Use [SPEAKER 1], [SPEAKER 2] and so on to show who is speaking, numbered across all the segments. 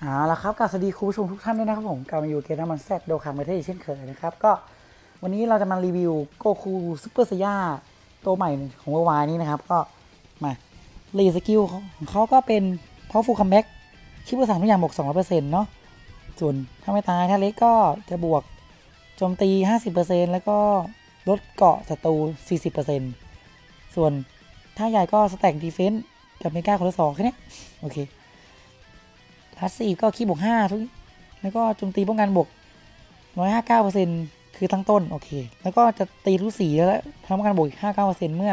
[SPEAKER 1] เอาละครับกลับสวัสดีคุณผู้ชมทุกท่านด้วยนะครับผมกลับมาอยู่เกมน้ำมันแซดโดคังประเทศเช่นเคยนะครับ ก็วันนี้เราจะมารีวิวโกคูซูเปอร์สยาตัวใหม่ของเวอร์วายนี้นะครับ ก็มารีสกิลของเขาก็เป็นพอฟูคัมแบ็กคิดว่าสามทุกอย่างบวก200%เนาะส่วนถ้าไม่ตายถ้าเล็กก็จะบวกโจมตี50%แล้วก็ลดเกาะศัตรู40%ส่วนถ้าใหญ่ก็สแต็กดีเฟนส์กับเมกาคนละสองแค่เนี้ยโอเค พาสซีฟก็คีบวกห้าทุกแล้วก็โจมตีป้องกันบวกร้อยห้าเก้าเปอร์เซ็นต์คือตั้งต้น โอเค แล้วก็จะตีทุกสีแล้วทำป้องกันบวกห้าเก้าเปอร์เซ็นต์เมื่อ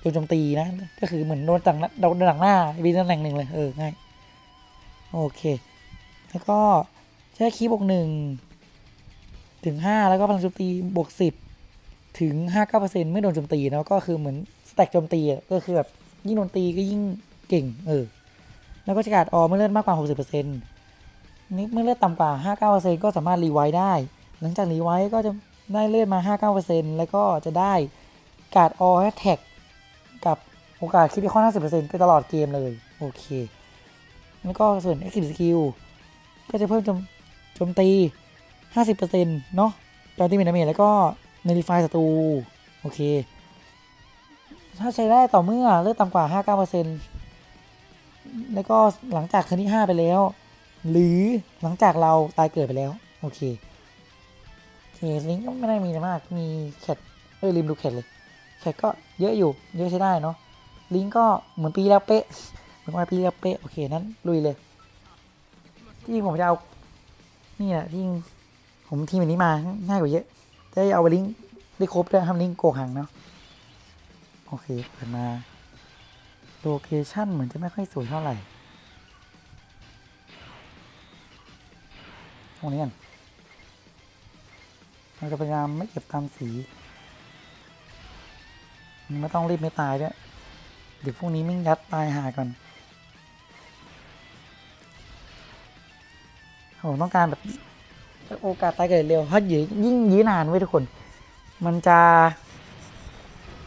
[SPEAKER 1] โดนโจมตีนะ ก็คือเหมือนโดนต่างโดนหลังหน้าวีตำแหน่งหนึ่งเลย เออ ง่าย โอเค แล้วก็ใช้คีบวกหนึ่งถึงห้าแล้วก็พลังโจมตีบวกสิบถึงห้าเก้าเปอร์เซ็นต์เมื่อโดนโจมตีแล้วก็คือเหมือนstack โจมตีอะก็คือแบบยิ่งโดนตีก็ยิ่งเก่ง เออ แล้วก็จะ guard all เมื่อเลือดมากกว่า 60%นี่เมื่อเลือดต่ำกว่า 59%ก็สามารถ revive ได้ หลังจาก revive ก็จะได้เลือดมา 59%แล้วก็จะได้ guard all แฮชแท็กกับโอกาส critical 50%ไปตลอดเกมเลย โอเค แล้วก็ส่วน Active Skill ก็จะเพิ่มโจมโจมตี 50%เนาะโจมตีเป็นาเมจแล้วก็ Nullify ศัตรู โอเค ถ้าใช้ได้ต่อเมื่อเลือดต่ำกว่า 59% แล้วก็หลังจากคืนที่ 5 ไปแล้ว หรือหลังจากเราตายเกิดไปแล้ว โอเคเคลิงก์ก็ไม่ได้มีมาก มี cat เอ้ยลืมดู cat เลย cat ก็เยอะอยู่ เยอะใช้ได้เนาะลิงก็เหมือนปีแล้วเป๊ะ เหมือนว่าปีแล้วเป๊ะ โอเค นั้นลุยเลย ที่ผมจะเอา นี่แหละที่ผมทีมแบบนี้มาง่ายกว่าเยอะจะได้เอาไปลิงได้ครบด้วยทำลิงโกหังเนาะโอเคเปิดมา โลเคชั่นเหมือนจะไม่ค่อยสวยเท่าไหร่ตรงนี้กันเราจะพยายามไม่เก็บตามสีไม่ต้องรีบไม่ตายด้วยเดี๋ยวพวกนี้ไม่งยัดตายหาก่อนผมต้องการแบบโอกาสตายเกิดเร็วเพราะยิ่งยิ่งยื้อนานไว้ทุกคน มันจะ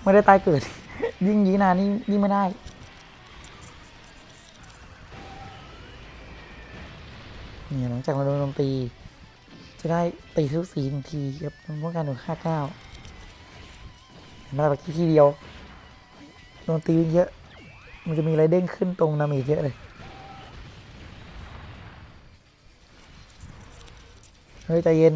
[SPEAKER 1] ไม่ได้ตายเกิด ยิ่งยื้อนานนี่ยิ่งไม่ได้ เนี่ยหลังจากเราโดนโจมตี จะได้ตีทุกสีหนึ่งทีครับป้องกันหนึ่งห้าเก้ามาแบบทีเดียวโดนตีเยอะ มันจะมีอะไรเด้งขึ้นตรงนามีเยอะเลย เฮ้ยใจเย็น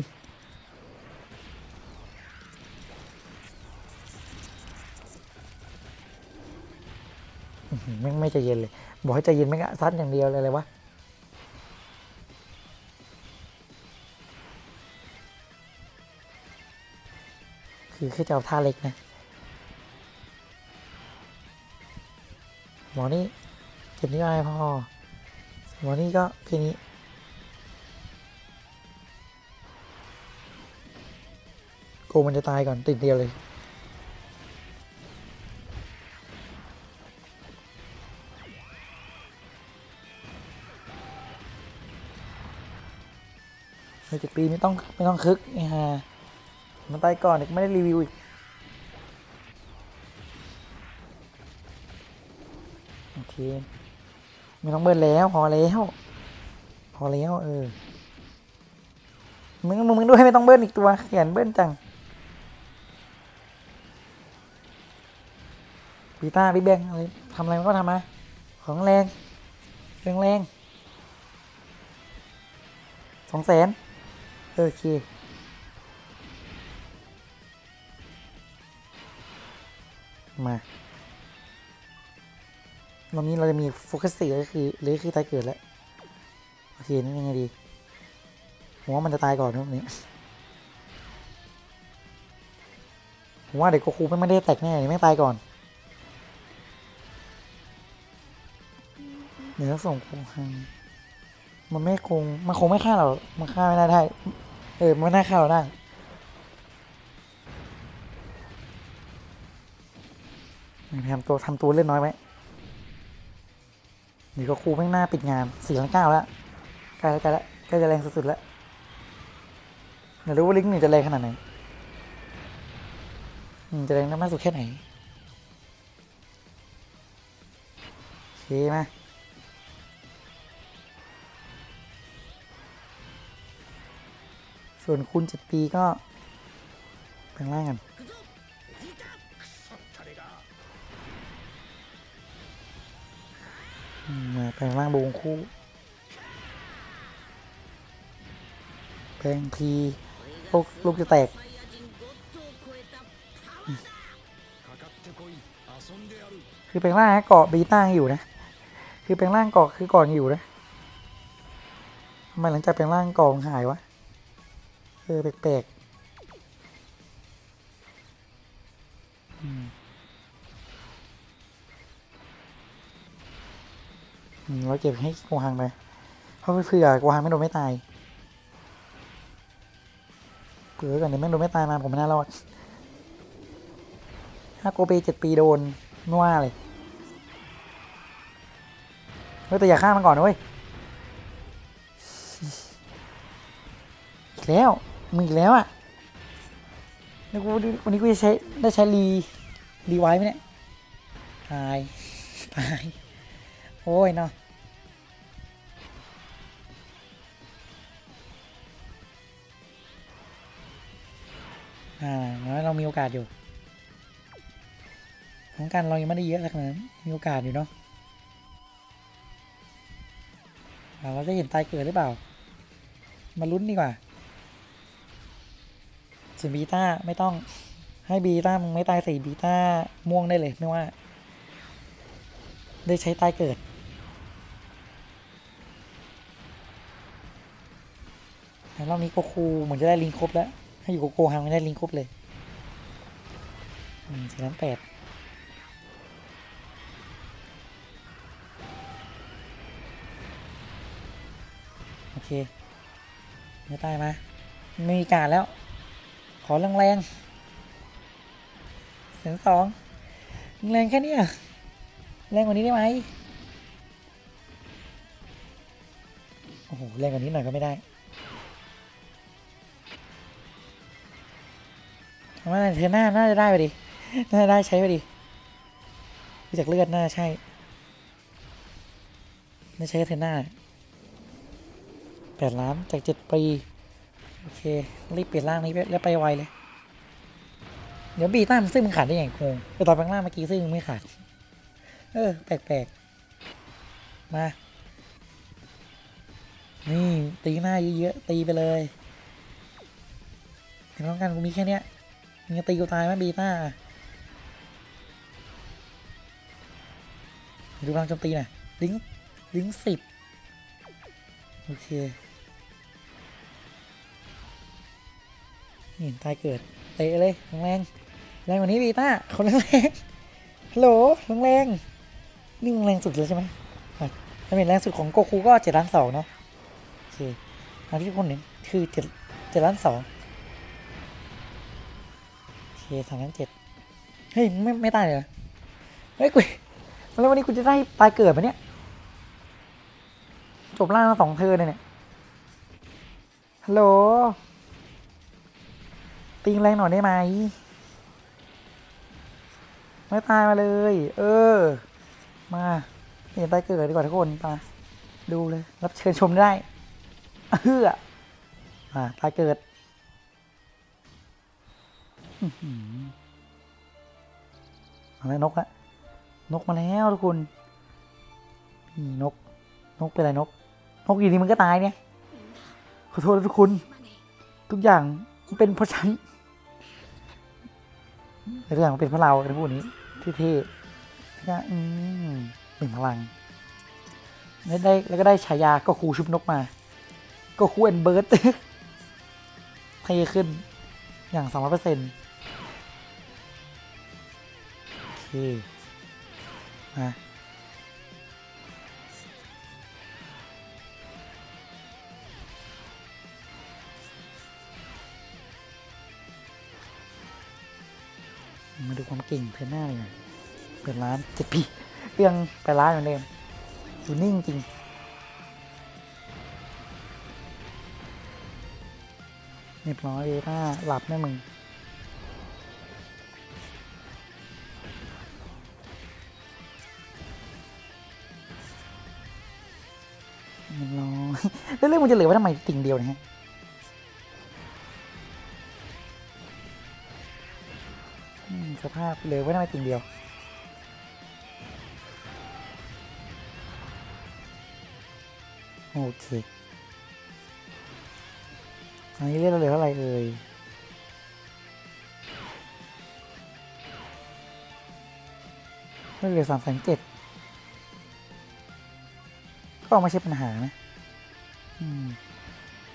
[SPEAKER 1] แม่งไม่ใจเย็นเลย บอกให้ใจเย็นแม่งอะซัดอย่างเดียวเลยอะไรวะ คือแค่จะเอาท่าเล็กนะหมอนี่เก็บนี้ไว้พอหมอนี่ก็แค่นี้โกมันจะตายก่อนติดเดียวเลยเฮ้ยจะปีไม่ต้องไม่ต้องคึกไอ้ห่า มันตายก่อนเด็กไม่ได้รีวิวอีกโอเคไม่ต้องเบิ้ลแล้วพอแล้วพอแล้วเออมึงมึงมึงด้วยไม่ต้องเบิ้ลอีกตัวเขียนเบิ้ลจังปีต้าพี่แบงอะไรทำอะไรมันก็ทำมาของแรงแรงแรงสองแสนโอเค มาตอนนี้เราจะมีโฟกัสสี่ก็คือหรือคือตายเกิดแล้ว โอเคนั่นยังไงดีผมว่ามันจะตายก่อนนะนี้ผมว่าเด็กโกคูไม่ได้แตกแน่ไม่ตายก่อน เดี๋ยวส่งโคงฮังมันไม่คง มันคงไม่ฆ่าเรา มันฆ่าไม่ได้ได้ เออ มันไม่น่าฆ่าเราได้ พยายามตัวทำตัวเล่นน้อยไหมเดี๋ก็ครูไม่หน้าปิดงานสี่ล้านเก้าแล้วใกล้แล้วใกล้แล้วใกล้จะแรงสุดๆแล้วเดี๋ยวรู้ว่าลิงหนึ่งจะแรงขนาดไหนจะแรงได้มากสุดแค่ไหนโอไหมส่วนคุณจ็ตปีก็เป็นรางกัน มาแปลงร่างบงคู่ แปลงทีลูกลูกจะแตกคือแปลงร่างเกาะบีต้างอยู่นะ คือแปลงร่างเกาะคือก่อนอยู่นะทำไมหลังจากแปลงร่างเกาะหายวะ เออแปลก เราเก็บให้โกหังไปเพราะเผื่อโกหังไม่โดนไม่ตายเผื่อก่อนเดี๋ยวแม่โดนไม่ตายมาผมไม่น่ารอดถ้าโกเปเจ็ดปีโดนไม่ว่าเลยเฮ้ยแต่อย่าฆ่ามันก่อนนะเว้ยอีกแล้วมึงอีกแล้วอะวกูวันนี้กูจะใช้ได้ใช้รีรีไว้ไหมเนี่ยตายตายโอ้ยเนาะ อ่างั้นเรามีโอกาสอยู่ ของการเรายังไม่ได้เยอะสักขนาดนั้นมีโอกาสอยู่เนาะเราจะเห็นตายเกิดหรือเปล่า มาลุ้นดีกว่าส่วนบีต้าไม่ต้องให้บีต้ามึงไม่ตายใส่บีต้าม่วงได้เลยไม่ว่า ได้ใช้ตายเกิดแต่รอบนี้โกคูเหมือนจะได้ลิงครบแล้ว ถ้าอยู่โกโกฮังไม่ได้ลิงครบเลยสี่ล้านแปดโอเคไม่ตายมา ไม่มีการแล้ว ขอแรงแรงเสียงสองแรงแค่เนี้ยแรงกว่านี้ได้ไหมโอ้โหแรงกว่านี้หน่อยก็ไม่ได้ ทำไมเธอหน้าน่าจะได้ไปดิ น่าจะได้ใช้ไปดิจากเลือดน่าใช่ น่าใช้เธอหน้าแปดล้านจากเจ็ดปี โอเค รีบเปลี่ยนร่างนี้ไปแล้วไปไวเลย เดี๋ยวบีต้ามันซึ่งมันขาดได้อย่างงงแต่ตอนแปลงร่างเมื่อกี้ซึ่งไม่ขาด เออ แปลกๆ มา นี่ตีหน้าเยอะๆ ตีไปเลยเห็นต้องการกูมีแค่เนี้ย มึงจะตีกูตายไหมบีต้าดูพลังโจมตีหน่อยลิงลิงสิบโอเค นี่ตายเกิดเตะเลยแรงแรงกว่านี้บีต้าคนแรงฮัลโหลแรงนี่มึงแรงสุดเลยใช่ไหมถ้าเป็นแรงสุดของโกคูก็เจ็ดล้านสองเนาะโอเคอันที่คนเห็นคือเจ็ดเจ็ดล้านสอง สามล้านเจ็ดเฮ้ยไม่ไม่ตายเลยเฮ้ยกูแล้ววันนี้กูจะได้ตายเกิดปะเนี่ย จบล่างทั้งสองเธอเลยเนี่ยฮัลโหลติงแรงหน่อยได้ไหมไม่ตายมาเลย เออ มาเห็นตายเกิดดีกว่าทุกคนมาดูเลย รับเชิญชมได้เฮืออ่าตายเกิด มาแล้วนกละนกมาแล้วทุกคนนี่นก นกเป็นอะไรนก นกอยู่ดีมันก็ตายเนี่ย ขอโทษทุกคน ทุกอย่างมันเป็นเพราะฉันแต่ทุกอย่างมันเป็นเพราะเราในพูดนี้เท่ก็อืมเป็นพลังแล้วได้แล้วก็ได้ฉายาก็ครูชุบนกมา ก็ครูเอ็นเบิร์ดเทขึ้นอย่างสองร้อยเปอร์เซ็นต์ มามาดูความเก่งเพื่อนหน้าเลยนะเปิดร้านเจ็ดปีเรื่องไปร้านเหมือนเดิมอยู่นิ่งจริงเรียบร้อยเลยถ้าหลับแม่มึง มันจะเหลือไว้ทำไมติ่งเดียวนะฮะสภาพเหลือไว้ทำไมติ่งเดียวโอเคอันนี้เรียกเราเหลือเท่าไหร่เอ่ยเหลือสามแสนเจ็ดก็ไม่ใช่ปัญหานะ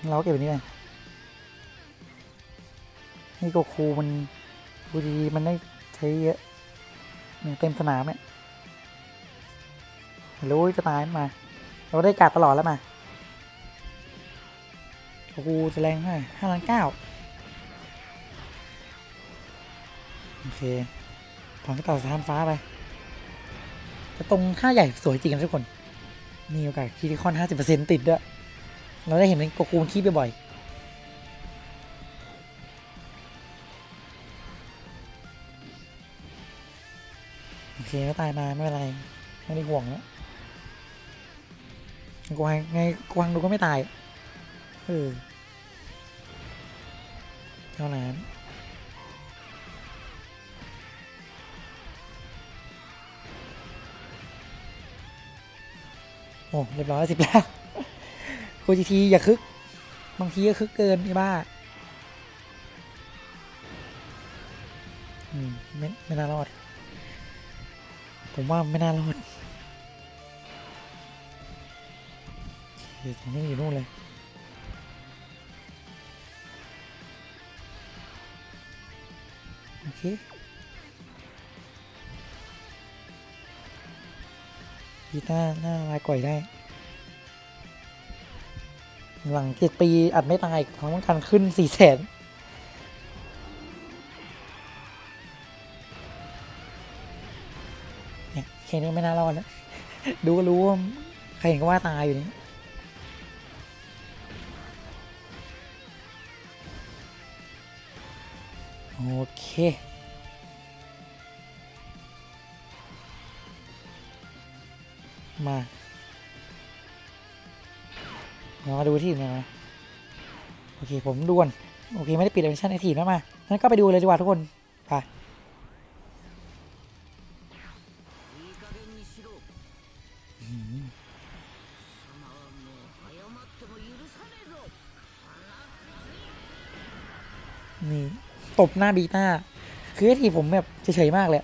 [SPEAKER 1] เราก็เก็บไว้นี่ไปให้โกคูมันดูดีมันได้ใช้เยอะเนี่ยเต็มสนามเนี่ยรู้จะตายมันมาเราได้กาดตลอดแล้วมาโกูจะแรงเท่าไหร่ห้าล้านเก้าโอเคถอนกระต่ายสานฟ้าไปแต่ตรงค่าใหญ่สวยจริงนะทุกคน มีโอกาสคีริคอน 50%ติดด้วย เราได้เห็นเป็นโกคูมันคีบบ่อยๆโอเคไม่ตายมาไม่เป็นไรไม่ได้ห่วงแล้วกวางไงกวางดูก็ไม่ตายเออเท่านั้นโอ้เรียบร้อยสิบแล้ว โคจีทีอย่าคึก บางทีก็คึกเกินไอ้บ้าอืมไม่ไม่น่ารอด ผมว่าไม่น่ารอดโอเคสองนี่อยู่นู่นเลยโอเคกีตาร์น้าลายก่อยได้ หลังเจ็ดปีอัดไม่ตายเพราะต้องการขึ้นสี่แสนเนี่ยแค่นี้ไม่น่ารอดแล้วดูก็รู้ว่าใครเห็นก็ว่าตายอยู่นี่โอเคมา มาดูที่อื่นกันนะโอเคผมด่วนโอเคไม่ได้ปิดเอเวอร์ชันไอทีแล้วมางั้นก็ไปดูเลยดีกว่าทุกคนไปนี่ตบหน้าบีต้าคือไอทีผมแบบเฉยๆมากเลย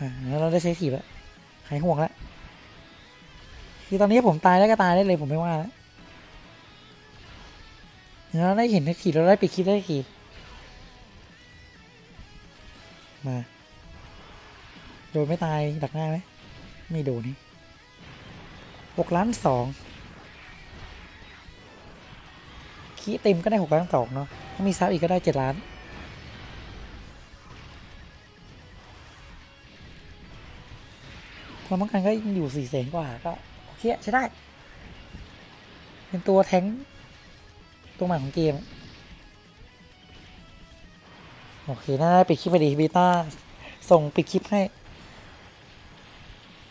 [SPEAKER 1] อ่าแล้วเราได้ใช้ถีบแล้วหายห่วงแล้ว คือตอนนี้ผมตายได้ก็ตายได้เลยผมไม่ว่าแล้วเราได้เห็นขี่เราได้ปิดคลิปได้ขี่มาโดนไม่ตายดักหน้าไหมไม่โดนนี่หกล้านสองคีเต็มก็ได้หกล้านสองเนาะถ้ามีซับอีกก็ได้เจ็ดล้านความต้องการก็อยู่สี่แสนกว่าก็ โอเคใช้ได้ เป็นตัวแทงตัวใหม่ของเกม โอเค น่าจะปิดคลิปไปดีบีต้า ส่งปิดคลิปให้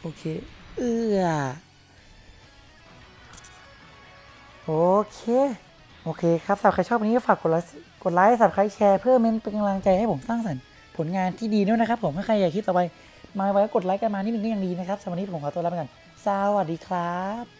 [SPEAKER 1] โอเค เอื้อโอเค โอเคครับสำหรับใครชอบวันนี้ฝากกดไลค์กดไลค์สับใครแชร์เพื่อเป็นเป็นกำลังใจให้ผมสร้างสรรค์ผลงานที่ดีด้วยนะครับผมถ้าใครอยากคลิปต่อไป มาไว้ก็กดไลค์กันมานิดนึงก็ยังดีนะครับสำหรับวันนี้ผมขอตัวลาไปก่อน สวัสดีครับ